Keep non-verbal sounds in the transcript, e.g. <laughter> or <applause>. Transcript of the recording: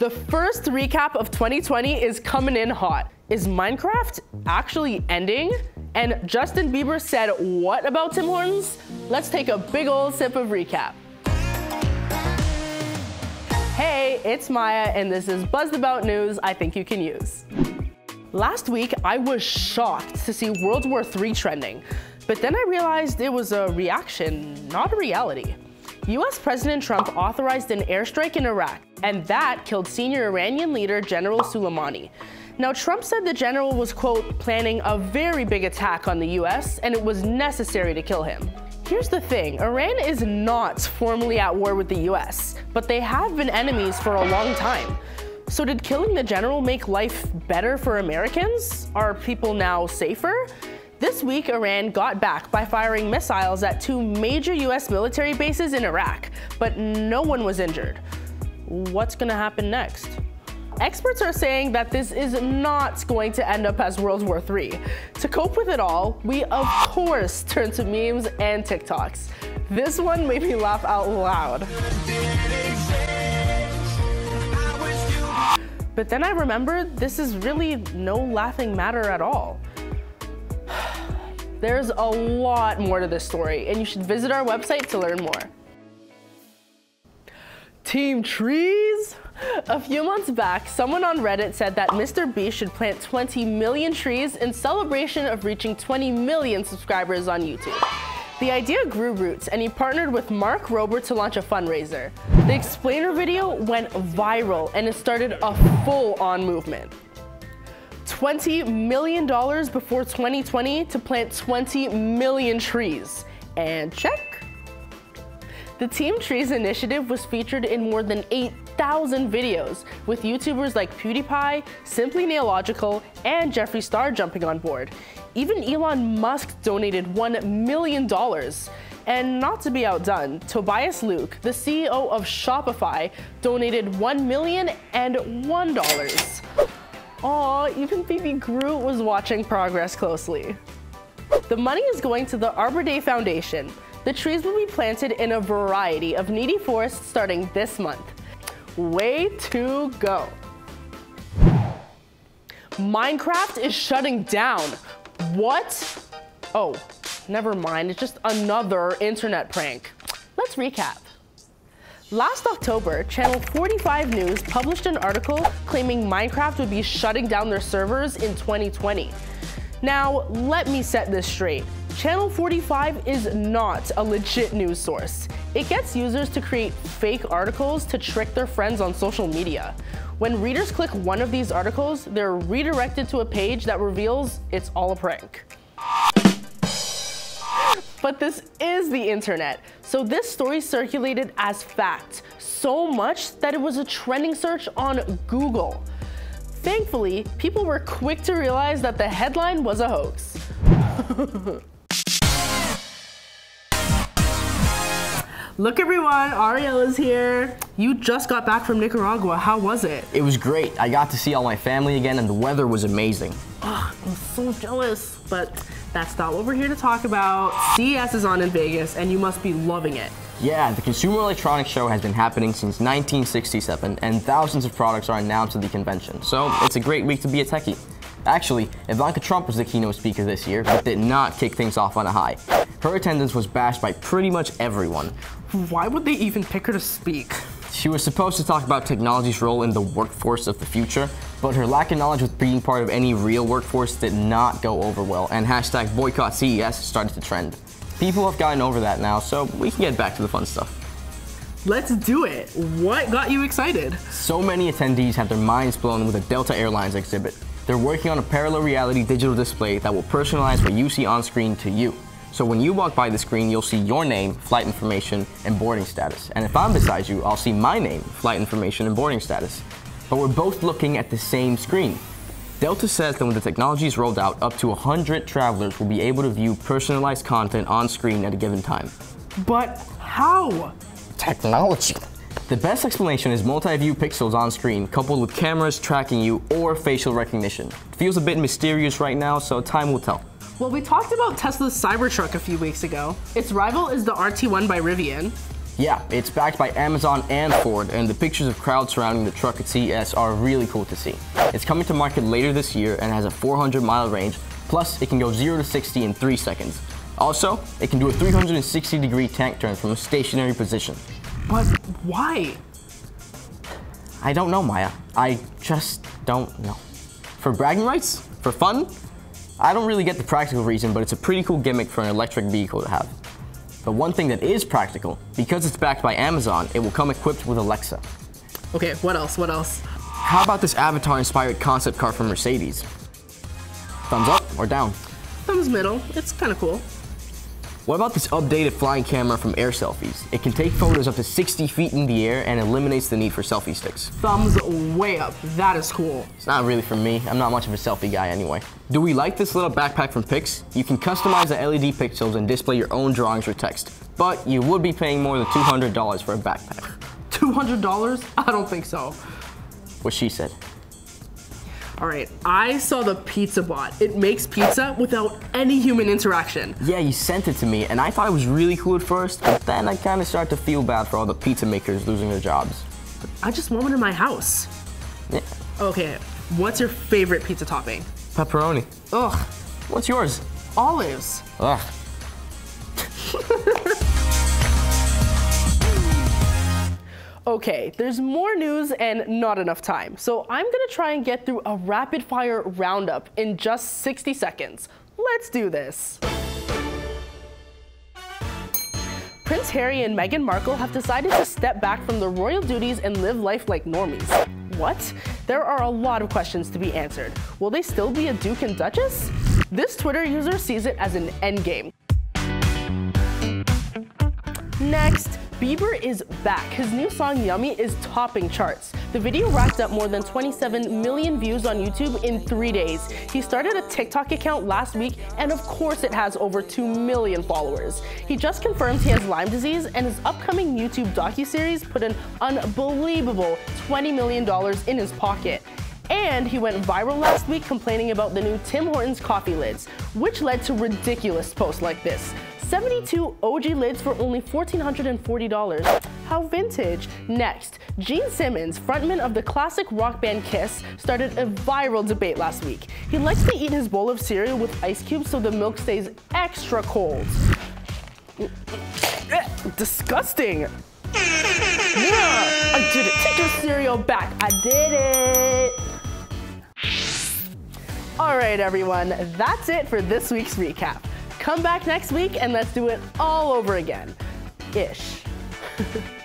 The first recap of 2020 is coming in hot. Is Minecraft actually ending? And Justin Bieber said what about Tim Hortons? Let's take a big old sip of recap. Hey, it's Myah, and this is Buzzed About News I think you can use. Last week, I was shocked to see World War III trending, but then I realized it was a reaction, not a reality. US President Trump authorized an airstrike in Iraq, and that killed senior Iranian leader General Soleimani. Now, Trump said the general was, quote, planning a very big attack on the US, and it was necessary to kill him. Here's the thing Iran is not formally at war with the US, but they have been enemies for a long time. So, did killing the general make life better for Americans? Are people now safer? This week, Iran got back by firing missiles at two major US military bases in Iraq, but no one was injured. What's gonna happen next? Experts are saying that this is not going to end up as World War III. To cope with it all, we of course <laughs> turn to memes and TikToks. This one made me laugh out loud. But then I remembered this is really no laughing matter at all. There's a lot more to this story, and you should visit our website to learn more. Team Trees? A few months back, someone on Reddit said that Mr. Beast should plant 20 million trees in celebration of reaching 20 million subscribers on YouTube. The idea grew roots and he partnered with Mark Rober to launch a fundraiser. The explainer video went viral and it started a full-on movement. $20 million before 2020 to plant 20 million trees. And check. The Team Trees initiative was featured in more than 8,000 videos, with YouTubers like PewDiePie, Simply Nailogical, and Jeffree Star jumping on board. Even Elon Musk donated $1 million. And not to be outdone, Tobias Lütke, the CEO of Shopify, donated $1 million and $1. Aw, even Baby Groot was watching progress closely. The money is going to the Arbor Day Foundation. The trees will be planted in a variety of needy forests starting this month. Way to go. Minecraft is shutting down. What? Oh, never mind. It's just another internet prank. Let's recap. Last October, Channel 45 News published an article claiming Minecraft would be shutting down their servers in 2020. Now, let me set this straight. Channel 45 is not a legit news source. It gets users to create fake articles to trick their friends on social media. When readers click one of these articles, they're redirected to a page that reveals it's all a prank. But this is the internet, so this story circulated as fact, so much that it was a trending search on Google. Thankfully, people were quick to realize that the headline was a hoax. <laughs> Look everyone, Ariel is here. You just got back from Nicaragua. How was it? It was great. I got to see all my family again and the weather was amazing. Oh, I'm so jealous, but that's not what we're here to talk about. CES is on in Vegas and you must be loving it. Yeah, the Consumer Electronics Show has been happening since 1967 and thousands of products are announced at the convention. So it's a great week to be a techie. Actually, Ivanka Trump was the keynote speaker this year, but did not kick things off on a high. Her attendance was bashed by pretty much everyone. Why would they even pick her to speak? She was supposed to talk about technology's role in the workforce of the future, but her lack of knowledge with being part of any real workforce did not go over well, and hashtag boycott CES started to trend. People have gotten over that now, so we can get back to the fun stuff. Let's do it. What got you excited? So many attendees had their minds blown with the Delta Airlines exhibit. They're working on a parallel reality digital display that will personalize what you see on screen to you. So when you walk by the screen, you'll see your name, flight information, and boarding status. And if I'm beside you, I'll see my name, flight information, and boarding status. But we're both looking at the same screen. Delta says that when the technology is rolled out, up to 100 travelers will be able to view personalized content on screen at a given time. But how? Technology. The best explanation is multi-view pixels on screen coupled with cameras tracking you or facial recognition. It feels a bit mysterious right now, so time will tell. Well, we talked about Tesla's Cybertruck a few weeks ago. Its rival is the RT1 by Rivian. Yeah, it's backed by Amazon and Ford, and the pictures of crowds surrounding the truck at CES are really cool to see. It's coming to market later this year and has a 400 mile range, plus it can go 0 to 60 in 3 seconds. Also, it can do a 360 degree tank turn from a stationary position. But why? I don't know, Myah. I just don't know. For bragging rights? For fun? I don't really get the practical reason, but it's a pretty cool gimmick for an electric vehicle to have. But one thing that is practical, because it's backed by Amazon, it will come equipped with Alexa. Okay, what else? What else? How about this Avatar-inspired concept car from Mercedes? Thumbs up or down? Thumbs middle. It's kind of cool. What about this updated flying camera from Air Selfies? It can take photos up to 60 feet in the air and eliminates the need for selfie sticks. Thumbs way up. That is cool. It's not really for me. I'm not much of a selfie guy anyway. Do we like this little backpack from Pix? You can customize the LED pixels and display your own drawings or text, but you would be paying more than $200 for a backpack. $200? I don't think so. What she said. All right, I saw the pizza bot. It makes pizza without any human interaction. Yeah, you sent it to me, and I thought it was really cool at first, but then I kind of started to feel bad for all the pizza makers losing their jobs. I just want one in my house. Yeah. Okay, what's your favorite pizza topping? Pepperoni. Ugh, What's yours? olives. Ugh. <laughs> Okay, there's more news and not enough time, so I'm gonna try and get through a rapid fire roundup in just 60 seconds. Let's do this. Prince Harry and Meghan Markle have decided to step back from the royal duties and live life like normies. What? There are a lot of questions to be answered. Will they still be a Duke and Duchess? This Twitter user sees it as an endgame. Next, Bieber is back. His new song Yummy is topping charts. The video racked up more than 27 million views on YouTube in three days. He started a TikTok account last week, and of course it has over 2 million followers. He just confirmed he has Lyme disease, and his upcoming YouTube docuseries put an unbelievable $20 million in his pocket. And he went viral last week complaining about the new Tim Hortons coffee lids, which led to ridiculous posts like this. 72 OG lids for only $1,440. How vintage. Next, Gene Simmons, frontman of the classic rock band Kiss, started a viral debate last week. He likes to eat his bowl of cereal with ice cubes so the milk stays extra cold. Disgusting. Yeah, I did it. Take your cereal back. I did it. All right, everyone, that's it for this week's recap. Come back next week and let's do it all over again. Ish. <laughs>